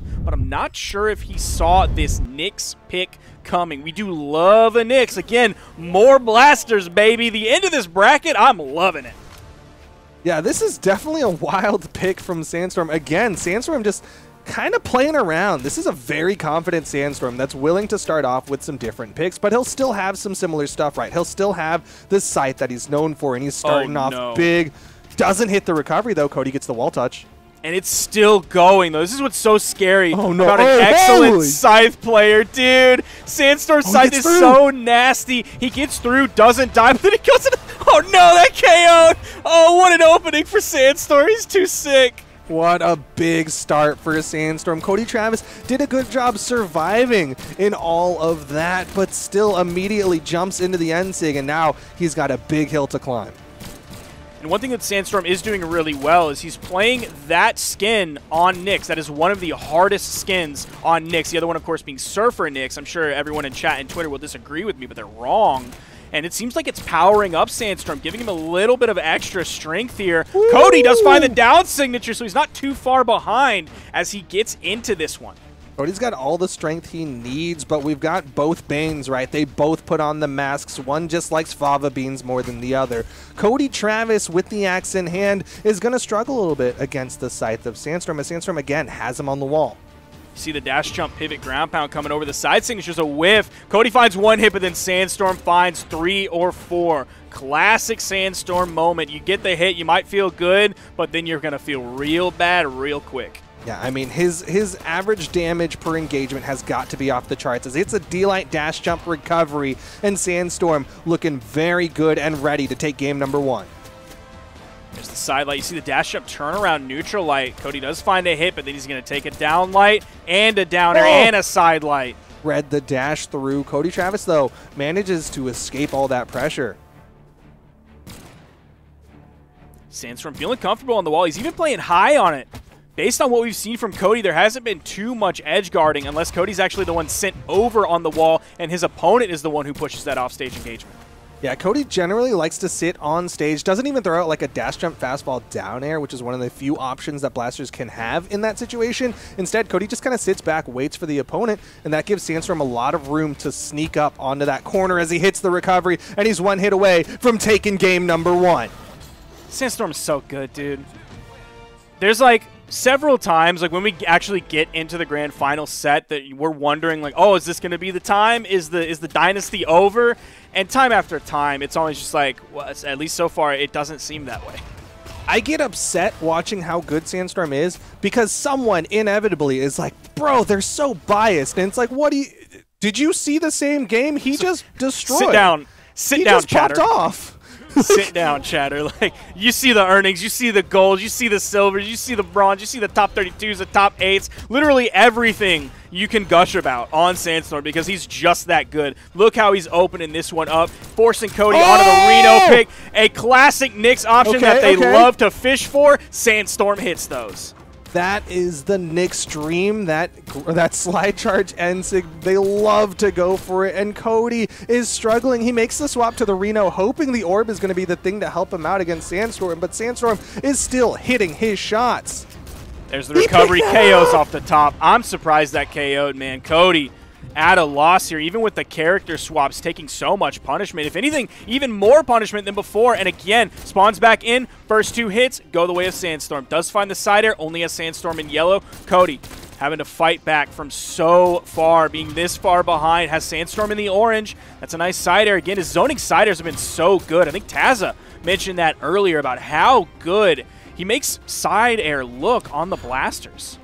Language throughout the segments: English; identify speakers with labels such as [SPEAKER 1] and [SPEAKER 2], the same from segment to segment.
[SPEAKER 1] But I'm not sure if he saw this Nyx pick coming. We do love a Nyx. Again, more blasters, baby. The end of this bracket, I'm loving it.
[SPEAKER 2] Yeah, this is definitely a wild pick from Sandstorm. Again, Sandstorm just kind of playing around. This is a very confident Sandstorm that's willing to start off with some different picks, but he'll still have some similar stuff, right? He'll still have the scythe that he's known for, and he's oh, starting
[SPEAKER 1] oh,
[SPEAKER 2] off big. Doesn't hit the recovery, though. Cody gets the wall touch.
[SPEAKER 1] And it's still going, though. This is what's so scary
[SPEAKER 2] Oh, no.
[SPEAKER 1] about an
[SPEAKER 2] Oh,
[SPEAKER 1] excellent
[SPEAKER 2] holy.
[SPEAKER 1] Scythe player. Dude, Sandstorm
[SPEAKER 2] Oh,
[SPEAKER 1] Scythe is
[SPEAKER 2] through.
[SPEAKER 1] so nasty. He gets through, doesn't die, but then he goes in. Oh, no, that KO'd. Oh, what an opening for Sandstorm. He's too sick.
[SPEAKER 2] What a big start for Sandstorm. Cody Travis did a good job surviving in all of that, but still immediately jumps into the end sig, and now he's got a big hill to climb.
[SPEAKER 1] And one thing that Sandstorm is doing really well is he's playing that skin on Nyx. That is one of the hardest skins on Nyx. The other one, of course, being Surfer Nyx. I'm sure everyone in chat and Twitter will disagree with me, but they're wrong. And it seems like it's powering up Sandstorm, giving him a little bit of extra strength here. Cody does find the down signature, so he's not too far behind as he gets into this one.
[SPEAKER 2] Cody's got all the strength he needs, but we've got both Banes, right? They both put on the masks. One just likes fava beans more than the other. Cody Travis, with the axe in hand, is going to struggle a little bit against the Scythe of Sandstorm, as Sandstorm, again, has him on the wall.
[SPEAKER 1] See the dash jump pivot ground pound coming over the side signature's a whiff. Cody finds one hit, but then Sandstorm finds three or four. Classic Sandstorm moment. You get the hit, you might feel good, but then you're going to feel real bad real quick.
[SPEAKER 2] Yeah, I mean, his his average damage per engagement has got to be off the charts as it's a D-Light dash jump recovery, and Sandstorm looking very good and ready to take game number one.
[SPEAKER 1] There's the side light. You see the dash jump turn around neutral light. Cody does find a hit, but then he's going to take a down light and a downer
[SPEAKER 2] Oh.
[SPEAKER 1] and a side light.
[SPEAKER 2] Read the dash through. Cody Travis, though, manages to escape all that pressure.
[SPEAKER 1] Sandstorm feeling comfortable on the wall. He's even playing high on it. Based on what we've seen from Cody, there hasn't been too much edge guarding unless Cody's actually the one sent over on the wall and his opponent is the one who pushes that offstage engagement.
[SPEAKER 2] Yeah, Cody generally likes to sit on stage, doesn't even throw out like a dash jump fastball down air, which is one of the few options that blasters can have in that situation. Instead, Cody just kind of sits back, waits for the opponent, and that gives Sandstorm a lot of room to sneak up onto that corner as he hits the recovery, and he's one hit away from taking game number one.
[SPEAKER 1] Sandstorm is so good, dude. There's like several times, like when we actually get into the grand final set, that we're wondering, like, oh, is this going to be the time? Is the is the dynasty over? And time after time, it's always just like, well, at least so far, it doesn't seem that way.
[SPEAKER 2] I get upset watching how good Sandstorm is because someone inevitably is like, bro, they're so biased. And it's like, what do you. Did you see the same game? He just destroyed.
[SPEAKER 1] Sit down. Sit
[SPEAKER 2] He
[SPEAKER 1] down,
[SPEAKER 2] just popped off.
[SPEAKER 1] Sit down, chatter. Like you see the earnings, you see the golds, you see the silvers, you see the bronze, you see the top 32s, the top 8s, literally everything you can gush about on Sandstorm because he's just that good. Look how he's opening this one up, forcing Cody onto the
[SPEAKER 2] Oh!
[SPEAKER 1] Reno pick. A classic Nyx option
[SPEAKER 2] Okay,
[SPEAKER 1] that they
[SPEAKER 2] okay.
[SPEAKER 1] love to fish for. Sandstorm hits those.
[SPEAKER 2] That is the Nyx' dream. That that slide charge NSIG, they love to go for it. And Cody is struggling. He makes the swap to the Reno, hoping the orb is going to be the thing to help him out against Sandstorm. But Sandstorm is still hitting his shots.
[SPEAKER 1] There's the recovery KOs off the top. I'm surprised that KO'd, man. Cody at a loss here, even with the character swaps taking so much punishment. If anything, even more punishment than before. And again, spawns back in. First two hits go the way of Sandstorm. Does find the side air, only a Sandstorm in yellow. Cody having to fight back from so far, being this far behind, has Sandstorm in the orange. That's a nice side air. Again, his zoning side airs have been so good. I think Taza mentioned that earlier about how good he makes side air look on the blasters.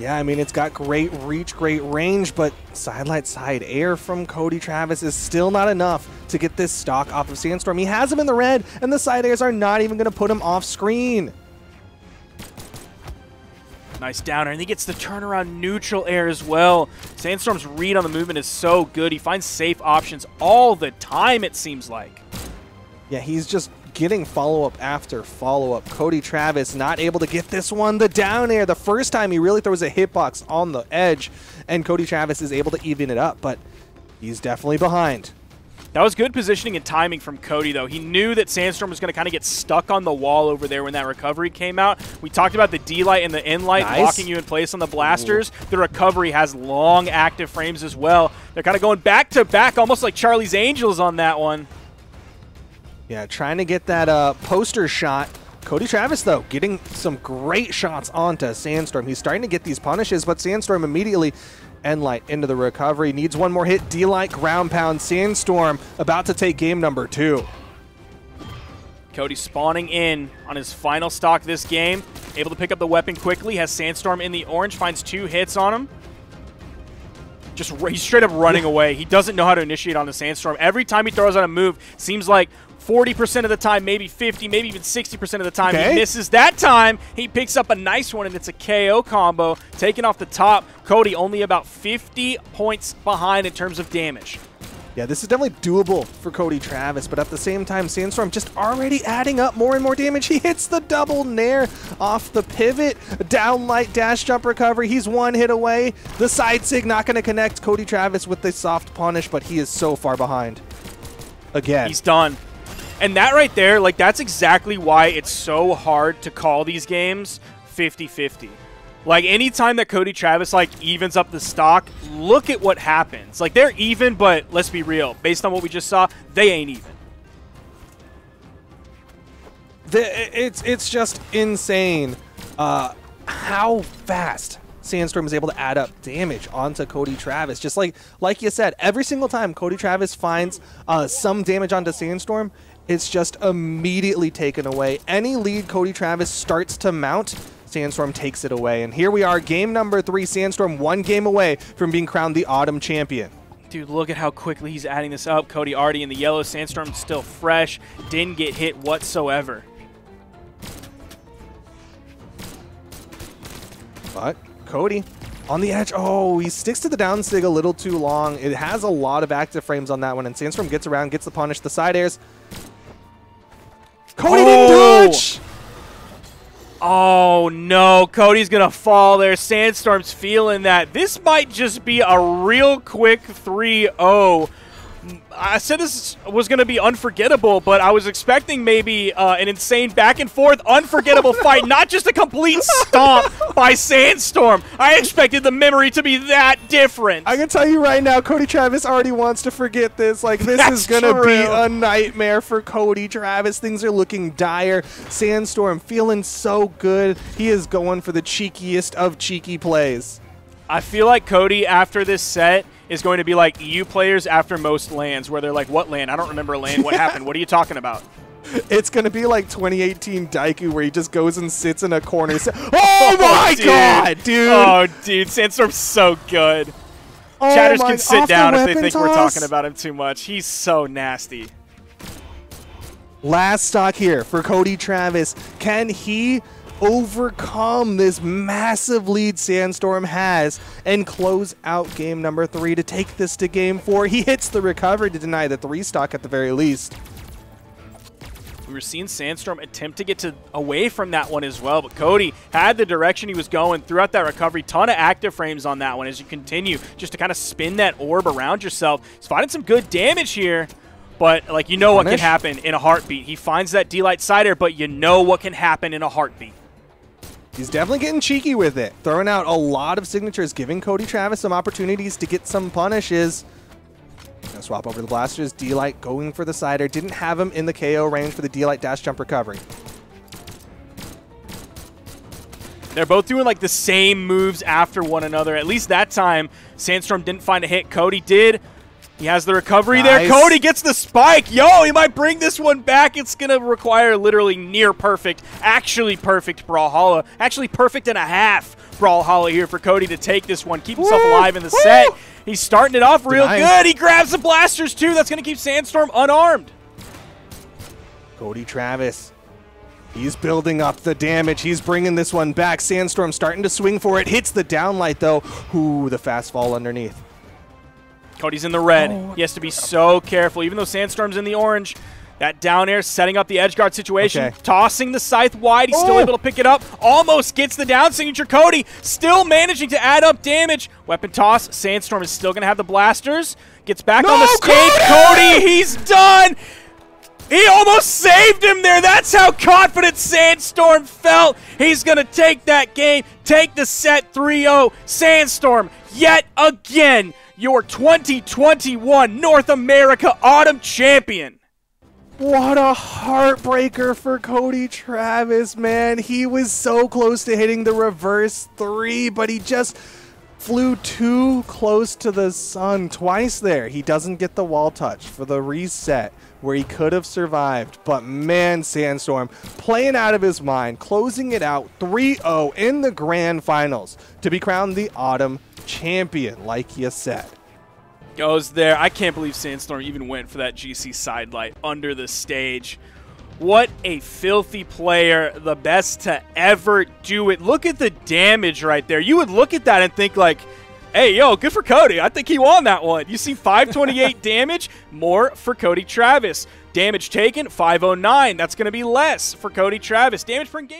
[SPEAKER 2] Yeah, I mean, it's got great reach, great range, but sidelight side air from Cody Travis is still not enough to get this stock off of Sandstorm. He has him in the red, and the side airs are not even going to put him off screen.
[SPEAKER 1] Nice downer, and he gets the turnaround neutral air as well. Sandstorm's read on the movement is so good. He finds safe options all the time, it seems like.
[SPEAKER 2] Yeah, he's just getting follow-up after follow-up. Cody Travis not able to get this one. The down air, the first time he really throws a hitbox on the edge, and Cody Travis is able to even it up, but he's definitely behind.
[SPEAKER 1] That was good positioning and timing from Cody, though. He knew that Sandstorm was going to kind of get stuck on the wall over there when that recovery came out. We talked about the D-Light and the N-Light
[SPEAKER 2] Nice.
[SPEAKER 1] locking you in place on the blasters. The recovery has long active frames as well. They're kind of going back to back, almost like Charlie's Angels on that one.
[SPEAKER 2] Yeah, trying to get that uh, poster shot. Cody Travis, though, getting some great shots onto Sandstorm. He's starting to get these punishes, but Sandstorm immediately N-Light into the recovery. Needs one more hit. D-Light ground pound. Sandstorm about to take game number two.
[SPEAKER 1] Cody spawning in on his final stock this game. Able to pick up the weapon quickly. Has Sandstorm in the orange. Finds two hits on him. Just he's straight up running away. He doesn't know how to initiate on the Sandstorm. Every time he throws out a move, seems like 40% of the time, maybe 50, maybe even 60% of the time.
[SPEAKER 2] Okay.
[SPEAKER 1] He misses that time. He picks up a nice one, and it's a KO combo. Taken off the top. Cody only about 50 points behind in terms of damage.
[SPEAKER 2] Yeah, this is definitely doable for Cody Travis, but at the same time, Sandstorm just already adding up more and more damage. He hits the double nair off the pivot. Down light dash jump recovery. He's one hit away. The side sig not going to connect Cody Travis with the soft punish, but he is so far behind. Again.
[SPEAKER 1] He's done. And that right there, like, that's exactly why it's so hard to call these games 50 50. Like, anytime that Cody Travis, like, evens up the stock, look at what happens. Like, they're even, but let's be real. Based on what we just saw, they ain't even.
[SPEAKER 2] the, it's it's just insane uh, how fast Sandstorm is able to add up damage onto Cody Travis. Just like like you said, every single time Cody Travis finds uh, some damage onto Sandstorm, it's just immediately taken away. Any lead Cody Travis starts to mount, Sandstorm takes it away. And here we are, game number three. Sandstorm one game away from being crowned the Autumn Champion.
[SPEAKER 1] Dude, look at how quickly he's adding this up. Cody already in the yellow. Sandstorm still fresh. Didn't get hit whatsoever.
[SPEAKER 2] But Cody on the edge. Oh, he sticks to the down sig a little too long. It has a lot of active frames on that one, and Sandstorm gets around, gets the punish. The side airs. Cody
[SPEAKER 1] Oh.
[SPEAKER 2] didn't touch!
[SPEAKER 1] Oh no, Cody's gonna fall there. Sandstorm's feeling that. This might just be a real quick 3 0. I said this was going to be unforgettable, but I was expecting maybe uh, an insane back and forth, unforgettable fight, not just a complete stomp by Sandstorm. I expected the memory to be that different.
[SPEAKER 2] I can tell you right now, Cody Travis already wants to forget this. Like, this
[SPEAKER 1] That's
[SPEAKER 2] is going to be a nightmare for Cody Travis. Things are looking dire. Sandstorm feeling so good. He is going for the cheekiest of cheeky plays.
[SPEAKER 1] I feel like Cody, after this set, is going to be like EU players after most LANs, where they're like, what LAN? I don't remember a LAN. What happened? What are you talking about?
[SPEAKER 2] It's going to be like 2018 Daiku where he just goes and sits in a corner. Oh my oh,
[SPEAKER 1] dude.
[SPEAKER 2] god, dude!
[SPEAKER 1] Oh, dude, Sandstorm's so good.
[SPEAKER 2] Oh
[SPEAKER 1] Chatters can sit
[SPEAKER 2] off the
[SPEAKER 1] down if they think we're talking about him too much. He's so nasty.
[SPEAKER 2] Last stock here for Cody Travis. Can he overcome this massive lead Sandstorm has and close out game number three to take this to game four? He hits the recovery to deny the three stock at the very least.
[SPEAKER 1] We were seeing Sandstorm attempt to get to away from that one as well, but Cody had the direction he was going throughout that recovery. Ton of active frames on that one as you continue just to kind of spin that orb around yourself. He's finding some good damage here, but like you know what can happen in a heartbeat. He finds that D-Light side air, but you know what can happen in a heartbeat.
[SPEAKER 2] He's definitely getting cheeky with it, throwing out a lot of signatures, giving Cody Travis some opportunities to get some punishes. Gonna swap over the blasters. D-Light going for the side air. Didn't have him in the KO range for the D-Light dash jump recovery.
[SPEAKER 1] They're both doing like the same moves after one another. At least that time, Sandstorm didn't find a hit. Cody did. He has the recovery there. Cody gets the spike. Yo, he might bring this one back. It's going to require literally near perfect, actually perfect Brawlhalla. Actually perfect and a half Brawlhalla here for Cody to take this one. Keep himself
[SPEAKER 2] Woo!
[SPEAKER 1] alive in the
[SPEAKER 2] Woo!
[SPEAKER 1] set. He's starting it off real
[SPEAKER 2] Denying.
[SPEAKER 1] good. He grabs the blasters too. That's going to keep Sandstorm unarmed.
[SPEAKER 2] Cody Travis. He's building up the damage. He's bringing this one back. Sandstorm starting to swing for it. Hits the downlight though. Ooh, the fast fall underneath.
[SPEAKER 1] Cody's in the red.
[SPEAKER 2] Oh.
[SPEAKER 1] He has to be so careful. Even though Sandstorm's in the orange, That down air setting up the edge guard situation,
[SPEAKER 2] Okay.
[SPEAKER 1] tossing the scythe wide. He's still
[SPEAKER 2] Oh!
[SPEAKER 1] able to pick it up. Almost gets the down signature. Cody still managing to add up damage. Weapon toss. Sandstorm is still going to have the blasters. Gets back
[SPEAKER 2] No,
[SPEAKER 1] on the stage.
[SPEAKER 2] Cody!
[SPEAKER 1] Cody, he's done. He almost saved him there. That's how confident Sandstorm felt. He's going to take that game, take the set 3 0. Sandstorm, yet again, your 2021 North America Autumn Champion.
[SPEAKER 2] What a heartbreaker for Cody Travis, man. He was so close to hitting the reverse three, but he just flew too close to the sun twice there. He doesn't get the wall touch for the reset where he could have survived. But man, Sandstorm playing out of his mind, closing it out 3 0 in the grand finals to be crowned the autumn champion, like you said.
[SPEAKER 1] Goes there. I can't believe Sandstorm even went for that GC sidelight under the stage. What a filthy player, the best to ever do it. Look at the damage right there. You would look at that and think like, hey, yo, good for Cody. I think he won that one. You see 528 damage, more for Cody Travis. Damage taken, 509. That's going to be less for Cody Travis. Damage per engagement.